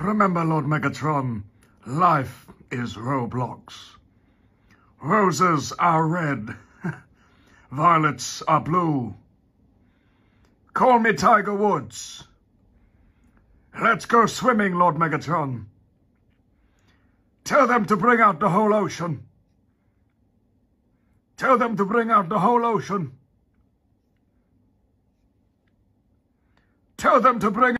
Remember, Lord Megatron, life is Roblox. Roses are red. Violets are blue. Call me Tiger Woods. Let's go swimming, Lord Megatron. Tell them to bring out the whole ocean. Tell them to bring out the whole ocean. Tell them to bring